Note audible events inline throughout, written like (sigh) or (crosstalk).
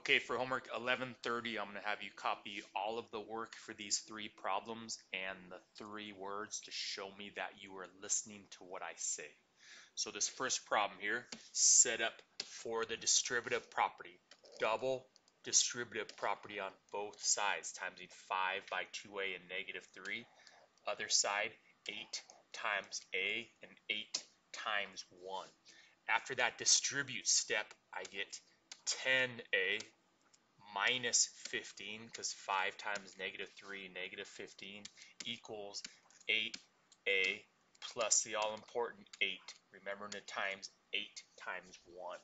Okay, for homework 1130, I'm going to have you copy all of the work for these three problems and the three words to show me that you are listening to what I say. So this first problem here, set up for the distributive property. Double distributive property on both sides, timesing 5 by 2a and negative 3. Other side, 8 times a and 8 times 1. After that distribute step, I get 10a minus 15 because 5 times negative 3 negative 15 equals 8a plus the all important 8 remember the times 8 times 1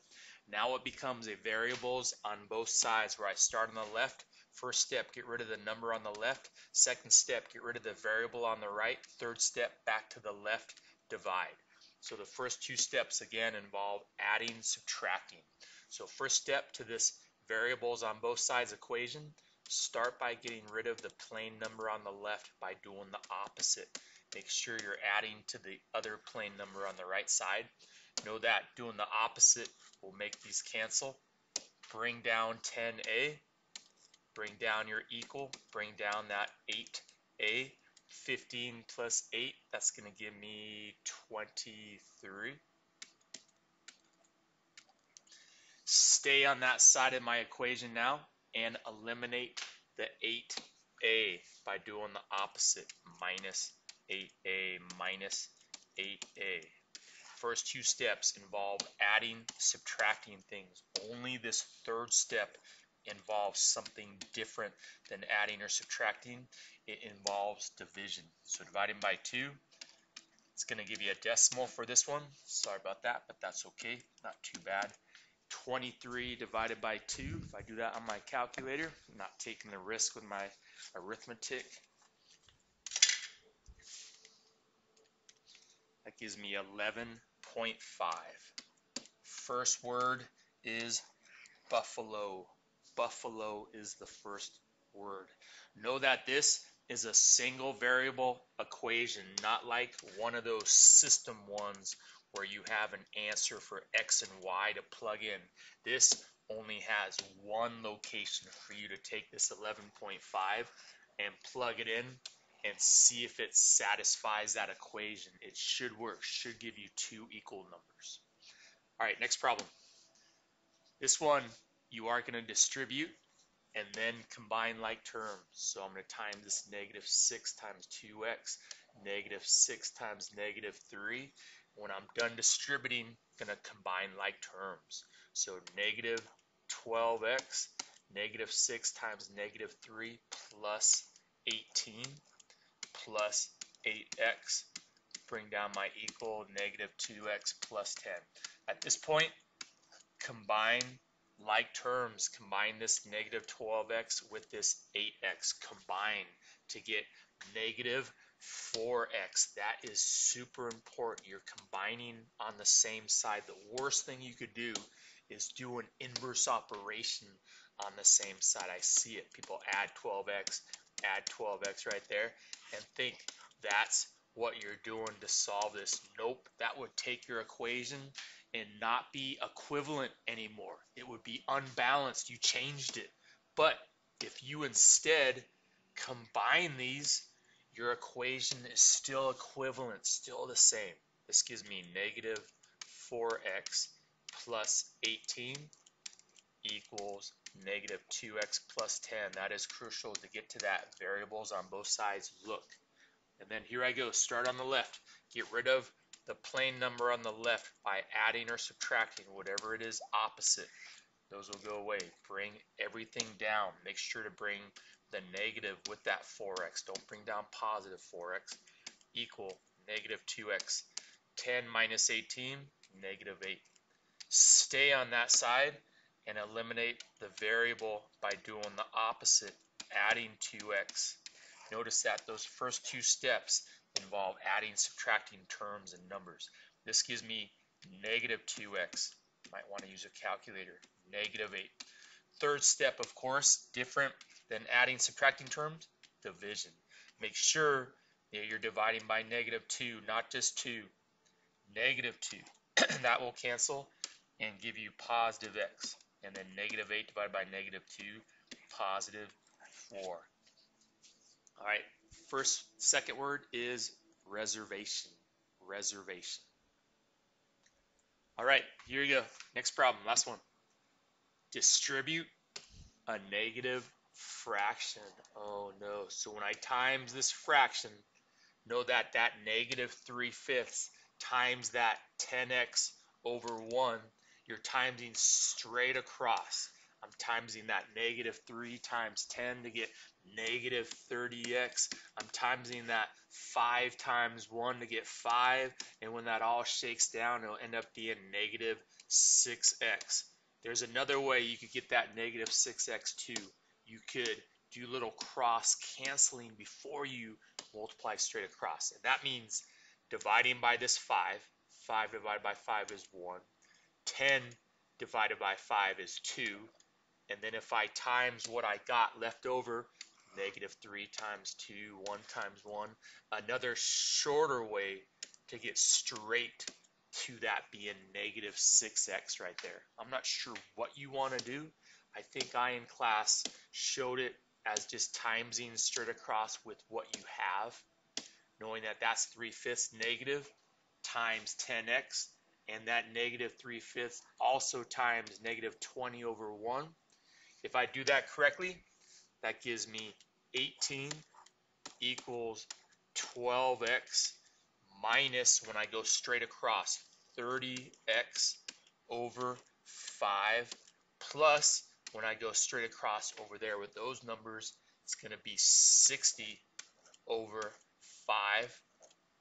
now it becomes a variables on both sides. Where I start on the left first step get rid of the number on the left. Second step get rid of the variable on the right. Third step back to the left divide. So the first two steps again involve adding subtracting so first step to this variables on both sides equation, start by getting rid of the plain number on the left by doing the opposite. Make sure you're adding to the other plain number on the right side. Know that doing the opposite will make these cancel. Bring down 10a, bring down your equal, bring down that 8a, 15 plus 8, that's going to give me 23. Stay on that side of my equation now and eliminate the 8a by doing the opposite, minus 8a minus 8a. First two steps involve adding, subtracting things. Only this third step involves something different than adding or subtracting. It involves division. So dividing by 2, it's going to give you a decimal for this one. Sorry about that, but that's okay. Not too bad. 23 divided by 2. If I do that on my calculator, I'm not taking the risk with my arithmetic. That gives me 11.5. First word is buffalo. Buffalo is the first word. Know that this is a single variable equation, not like one of those system ones where you have an answer for x and y to plug in. This only has one location for you to take this 11.5 and plug it in and see if it satisfies that equation. It should work, should give you two equal numbers. All right, next problem. This one, you are going to distribute and then combine like terms. So I'm going to time this negative 6 times 2x, negative 6 times negative 3, when I'm done distributing, I'm going to combine like terms. So negative 12x, negative 6 times negative 3 plus 18 plus 8x. Bring down my equal negative 2x plus 10. At this point, combine like terms. Combine this negative 12x with this 8x. Combine to get negative 4x. That is super important. You're combining on the same side. The worst thing you could do is do an inverse operation on the same side. I see it. People add 12x, add 12x right there, and think that's what you're doing to solve this. Nope, that would take your equation and not be equivalent anymore. It would be unbalanced. You changed it. But if you instead combine these, your equation is still equivalent, still the same. This gives me negative 4x plus 18 equals negative 2x plus 10. That is crucial to get to that. Variables on both sides look. And then here I go. Start on the left. Get rid of the plain number on the left by adding or subtracting whatever it is opposite. Those will go away. Bring everything down. Make sure to bring the negative with that 4x. Don't bring down positive 4x. Equal negative 2x. 10 minus 18, negative 8. Stay on that side and eliminate the variable by doing the opposite, adding 2x. Notice that those first two steps involve adding, subtracting terms and numbers. This gives me negative 2x. Might want to use a calculator. Negative 8. Third step, of course, different than adding, subtracting terms, division. Make sure that you're dividing by negative 2, not just 2. Negative 2. (clears throat) that will cancel and give you positive x. and then negative 8 divided by negative 2, positive 4. All right, first, second word is reservation. Reservation. All right, here you go. Next problem, last one. Distribute a negative fraction. Oh no. So when I times this fraction, know that that negative 3 fifths times that 10x over 1, you're timesing straight across. I'm timesing that negative 3 times 10 to get negative 30x. I'm timesing that 5 times 1 to get 5. And when that all shakes down, it'll end up being negative 6x. There's another way you could get that negative 6x2. You could do little cross canceling before you multiply straight across. And that means dividing by this 5. 5 divided by 5 is 1. 10 divided by 5 is 2. And then if I times what I got left over, negative 3 times 2, 1 times 1, another shorter way to get straight to that being negative 6x right there. I'm not sure what you want to do. I think I in class showed it as just timesing straight across with what you have, knowing that that's 3 fifths negative times 10x, and that negative 3 fifths also times negative 20 over 1. If I do that correctly, that gives me 18 equals 12x minus, when I go straight across, 30x over 5 plus, when I go straight across over there with those numbers, it's going to be 60 over 5.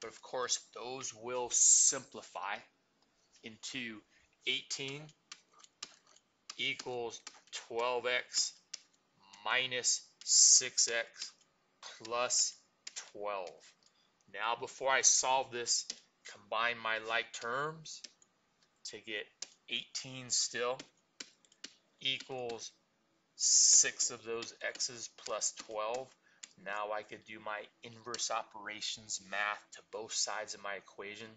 But of course, those will simplify into 18 equals 12x minus 6x plus 12. Now, before I solve this, combine my like terms to get 18 still equals 6 of those x's plus 12. Now I could do my inverse operations math to both sides of my equation.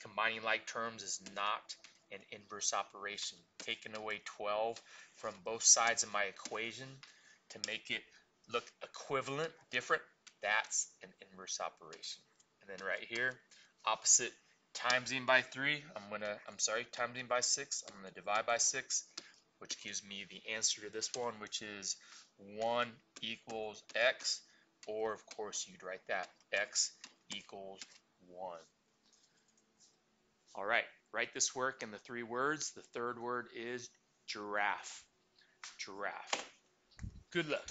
Combining like terms is not an inverse operation. Taking away 12 from both sides of my equation to make it look equivalent, different, that's an inverse operation. And then right here, opposite timesing by 3, I'm going to, I'm sorry, timesing by 6, I'm going to divide by 6, which gives me the answer to this one, which is 1 equals x, or of course you'd write that, x equals 1. All right, write this work in the three words. The third word is giraffe. Giraffe. Good luck.